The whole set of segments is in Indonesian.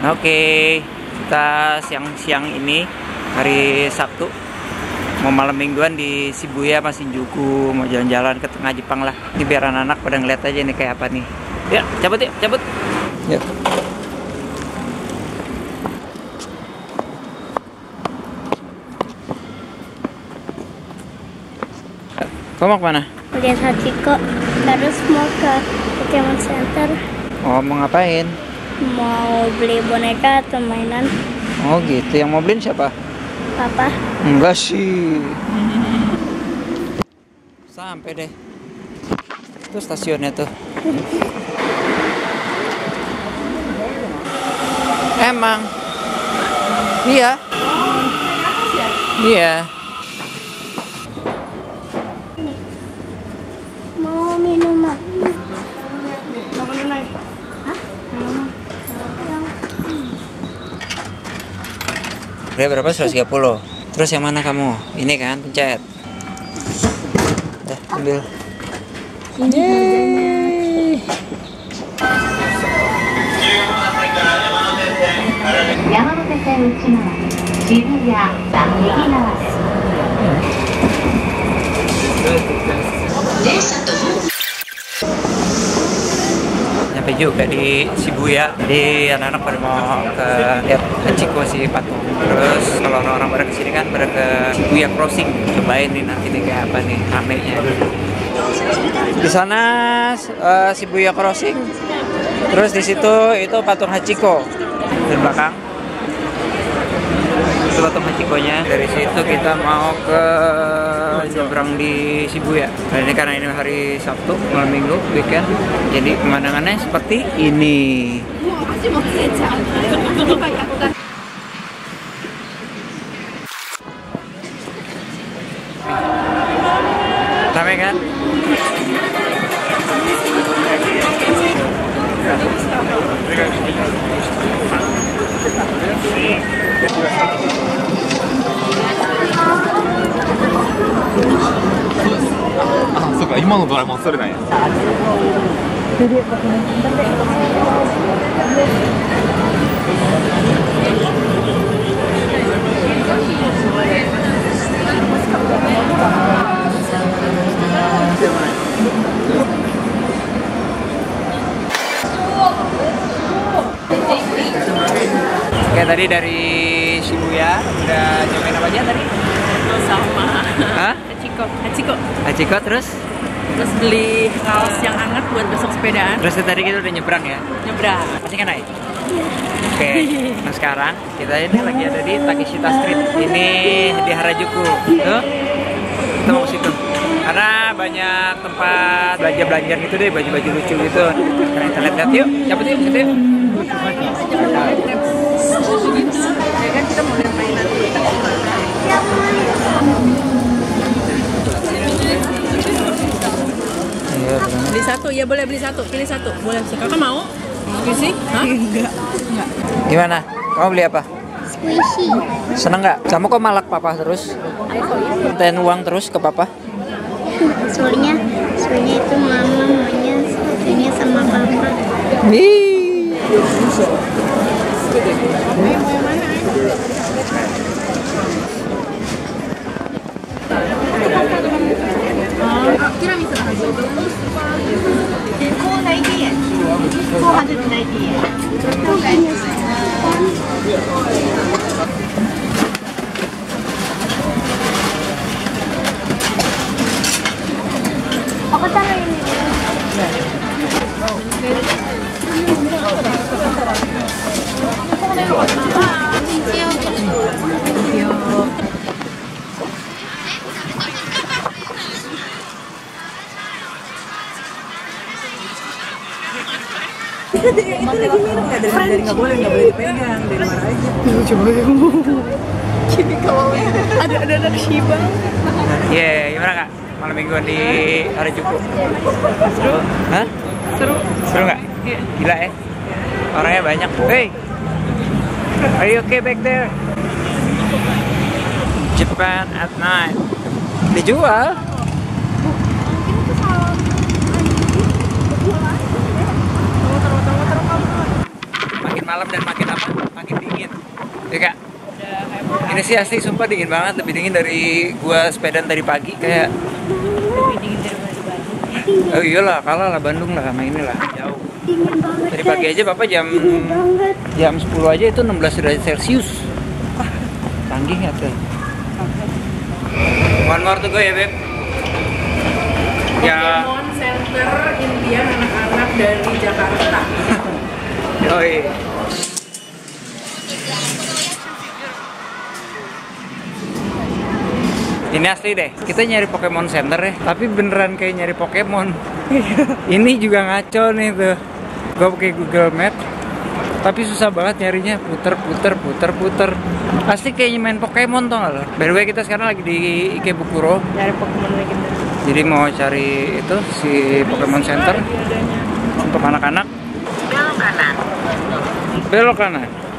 Oke, kita siang-siang ini hari Sabtu mau malam mingguan di Shibuya masih Shinjuku mau jalan-jalan ke tengah Jepang lah. Ini biar anak-anak pada ngeliat aja nih kayak apa nih. Ya, cabut yuk, cabut. Yuk. Kau mau ke mana? Lihat Hachiko terus mau ke Pokemon Center Oh, mau ngapain? Mau beli boneka atau mainan Oh gitu, yang mau beliin siapa? papa Enggak sih. Sampai deh. Itu stasiunnya tuh. Emang. Iya. Iya. mau minuman Udah berapa? 130. Terus yang mana kamu? Ini kan pencet. Dah, ambil. Yeay. 山 ada juga di Shibuya di anak-anak pada mau ke ya, lihat Hachiko si patung. Terus kalau orang-orang pada ke sini kan pada ke Shibuya Crossing cobain nih nanti nih kayak apa nih ramenya. Di sana uh, Shibuya Crossing terus di situ itu patung Hachiko. Di belakang. Patung Hachiko-nya. Dari situ kita mau ke nyebrang di Shibuya. Nah, ini karena ini hari Sabtu, malam Minggu, weekend. Jadi pemandangannya seperti ini. 今のドラえもんそれなんや Oke tadi dari Shibuya udah nyobain apa aja tadi? sama Hah? Hachiko Hachiko Hachiko terus? Terus beli kaos yang hangat buat besok sepedaan Terus tadi kita udah nyebrang ya? nyebrang Pasti kan naik? Oke, nah sekarang kita ini lagi ada di Takeshita Street. Ini di Harajuku. Tuh, kita mau ke situ. Karena banyak tempat belanja-belanja gitu deh, baju-baju lucu gitu. Karena kita lihat-lihat yuk, cabut yuk, situ yuk. ya kan kita mau lihat mainan Iya, beli satu? Ya boleh beli satu. Pilih satu. Boleh. Kakak mau? Squishy Hah? enggak. Enggak. Gimana? Kamu beli apa? squishy. Seneng nggak? Kamu kok malak papa terus? Mintain uang terus ke papa? soalnya soalnya itu mama maunya satunya sama papa Wih. aku dari nggak boleh nggak boleh dipegang dari mana aja coba gini kalau ada ada anak shiba Iya, gimana kak? Malam mingguan di Harajuku. Seru? Hah? seru Seru nggak? Iya. Gila ya? Orangnya banyak. Hey, are you okay back there? Japan at night. Dijual? Makin malam dan makin apa? makin dingin. Ya kak. Ini sih asli sumpah dingin banget, lebih dingin dari gua sepedaan tadi pagi kayak. Oh iyalah, kalah lah Bandung lah sama ini lah jauh. Dingin banget. Tadi pagi aja bapak jam Dingin jam 10 aja itu 16 derajat Celcius. Canggih ya tuh. One more to go ya, Beb. Ya, Pokemon Center Indian anak-anak dari Jakarta. yoi. Ini asli deh, kita nyari Pokemon Center ya, tapi beneran kayak nyari Pokemon. Ini juga ngaco nih tuh. Gue pakai Google Map, tapi susah banget nyarinya, puter puter puter puter. Pasti kayak main Pokemon tuh nggak lo? By the way kita sekarang lagi di Ikebukuro, Dari Pokemon Legenda. jadi mau cari itu si Pokemon Center untuk anak-anak. Belok kanan.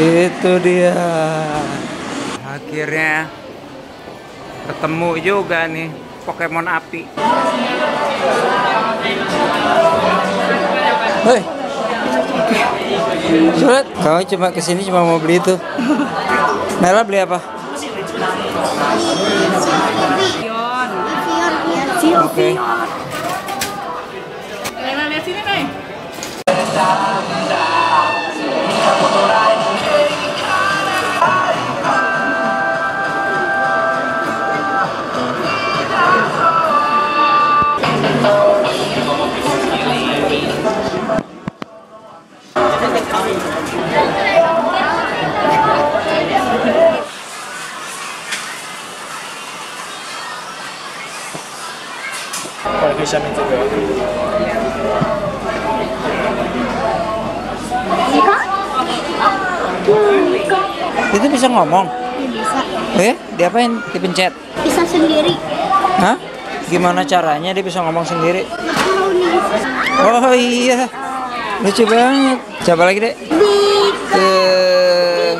Itu dia. Akhirnya ketemu juga nih Pokemon api. Hei. Surat, kamu cuma ke sini cuma mau beli itu. Nela beli apa? Oke. Lena lihat sini, Nay. Itu bisa ngomong? bisa. Eh, diapain? Dipencet? Bisa sendiri. Hah? Gimana caranya dia bisa ngomong sendiri? Oh iya, lucu banget. Coba lagi deh. Eh,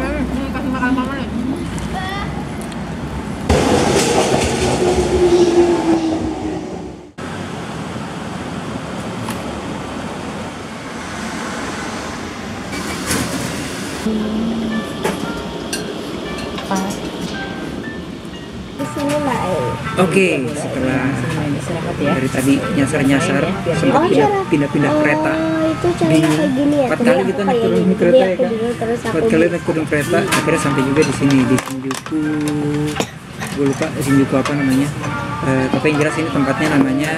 Ini kasih makan mama nih. Di sini lah. Oke, setelah dari tadi nyasar-nyasar, sempat pindah- pindah-pindah kereta. Oh, itu kayak gini ya. Empat kali kita naik kayak turun kereta ya kan? Empat kali naik turun kereta, akhirnya sampai juga di sini di Shinjuku. Gue lupa Shinjuku apa namanya. Eh, tapi yang jelas ini tempatnya namanya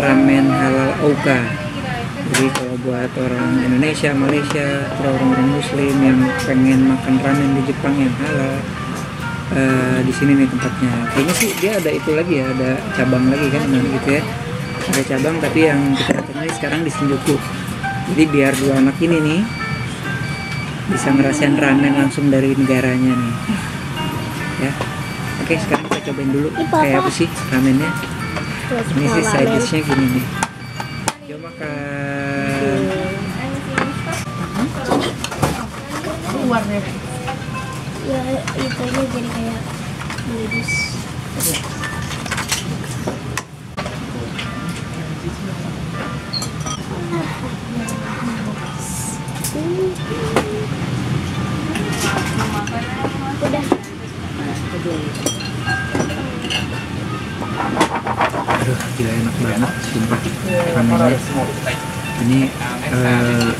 Ramen Halal Oka. Jadi kalau buat orang Indonesia, Malaysia, atau orang-orang Muslim yang pengen makan ramen di Jepang yang halal, eh, di sini nih tempatnya. Kayaknya sih dia ada itu lagi ya, ada cabang lagi kan, namanya gitu ya. Ada cabang tapi yang kita ini sekarang di Shinjuku. Jadi biar dua anak ini nih bisa ngerasain ramen langsung dari negaranya nih. Ya. Oke, sekarang kita cobain dulu kayak apa sih ramennya. Ini sih side dishnya gini nih. Yuk makan. Keluar deh. Ya, itu aja jadi kayak melidus. Udah. Aduh, gila enak banget, sumpah. Ini eh,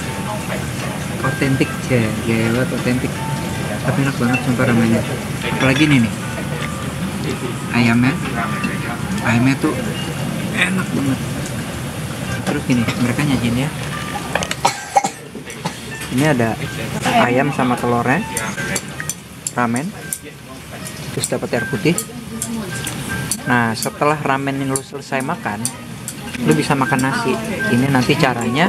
otentik sih, gila otentik. Tapi enak banget sumpah ramennya. Apalagi ini nih, ayamnya, ayamnya tuh enak banget. Terus gini, mereka nyajin ya. Ini ada ayam sama telurnya, ramen, terus dapat air putih, Nah, setelah ramen yang lu selesai makan, lu bisa makan nasi. Ini nanti caranya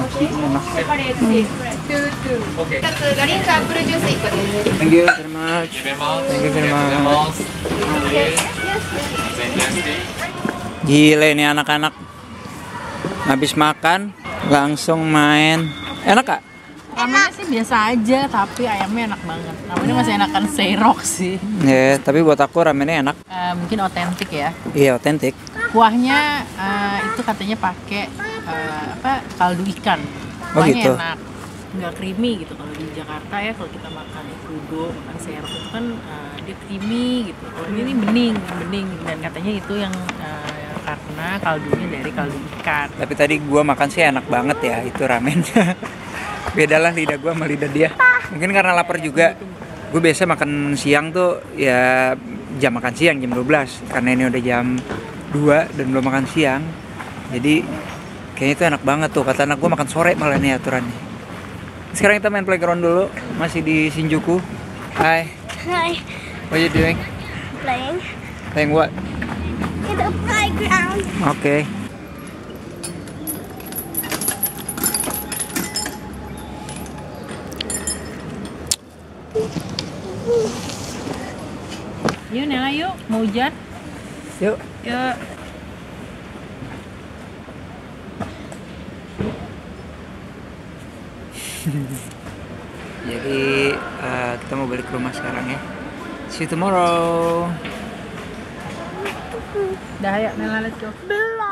Thank you very much. Thank you very much. Gile nih anak-anak. Habis makan langsung main. Enak kak? Ramennya sih biasa aja, tapi ayamnya enak banget. Ramennya masih enakan Seirok sih. Ya, tapi buat aku ramennya enak. Eh, mungkin otentik ya. Iya, otentik. Kuahnya eh, itu katanya pakai eh, apa kaldu ikan. Oh, Kuahnya gitu. enak, nggak creamy gitu. Kalau di Jakarta ya kalau kita makan crudo, makan serok itu kan eh, dia creamy gitu. Kalau ini bening, bening dan katanya itu yang eh, karena kaldunya dari kaldu ikan. Tapi tadi gua makan sih enak banget ya itu ramennya. Bedalah lidah gua sama lidah dia. Mungkin karena lapar juga. Gue biasa makan siang tuh ya jam makan siang jam 12 karena ini udah jam 2 dan belum makan siang. Jadi kayaknya itu enak banget tuh. Kata anak gue makan sore malah nih aturannya. Sekarang kita main playground dulu. Masih di Shinjuku. Hai, Hi, what you doing? playing Playing what? in the playground. Oke. Yuk Nela yuk, mau hujan? Yuk. Yuk. Jadi eh, kita mau balik ke rumah sekarang ya. See you tomorrow. Dah ya Nela let's go. Belum.